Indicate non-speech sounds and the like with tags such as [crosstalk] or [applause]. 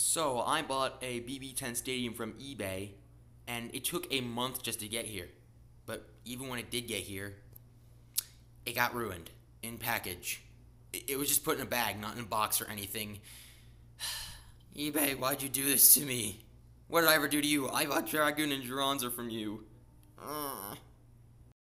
So, I bought a BB10 Stadium from eBay, and it took a month just to get here. But even when it did get here, it got ruined in package. It, was just put in a bag, not in a box or anything. [sighs] eBay, why'd you do this to me? What did I ever do to you? I bought Dragoon and Dranzer from you. Ugh.